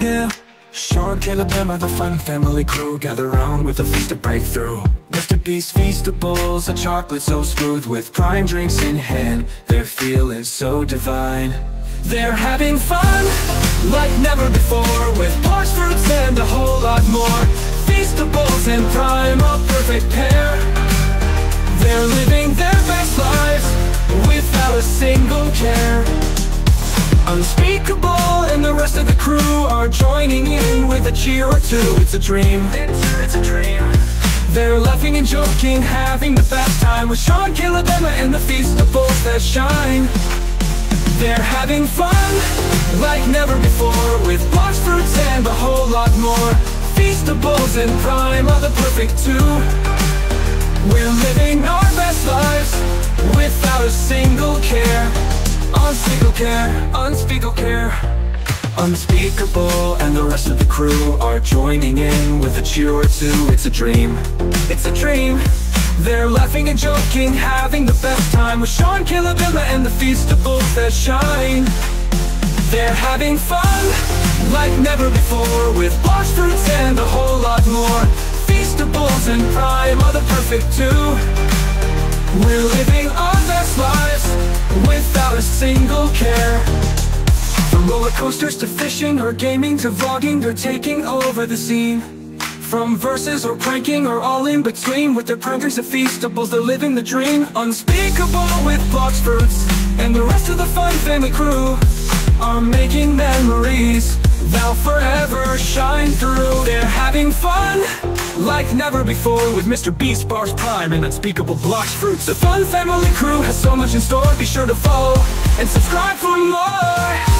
Yeah, Shawn, Kaleb, Emma, the fun family crew Gather round with a feast to break through. Mr. Beast Feastables, a chocolate so smooth With prime drinks in hand, they're feeling so divine. They're having fun, like never before With parched fruits and a whole lot more. Feastables and Prime, a perfect pair Unspeakable and the rest of the crew are joining in with a cheer or two. It's a dream, it's, a dream. They're laughing and joking, having the best time With Shawn, Kaleb, Emma, and the Feastables that shine. They're having fun, like never before With parched fruits and a whole lot more. Feast of Feastables and Prime are the perfect two. We're living our best lives Without a single care Unspeakable care, unspeakable care. Unspeakable and the rest of the crew are joining in with a cheer or two. It's a dream, it's a dream. They're laughing and joking, having the best time With Shawn, Emma and the Feastables that shine. They're having fun, like never before With parched fruits and a whole lot more. Feastables and Prime are the perfect two. We're living without a single care. From roller coasters to fishing or gaming to vlogging They're taking over the scene. From verses or pranking or all in between With their prankers and feastables, they're living the dream. Unspeakable with Blox Fruits And the rest of the fun family crew Are making memories. They'll forever shine through They're having fun like never before With Mr. Beast, Bars Prime, and Unspeakable Blox Fruits The Fun Family Crew has so much in store Be sure to follow and subscribe for more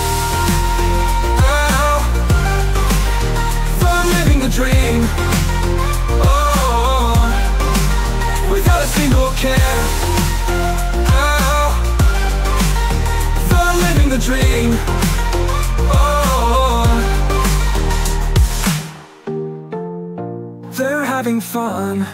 They're having fun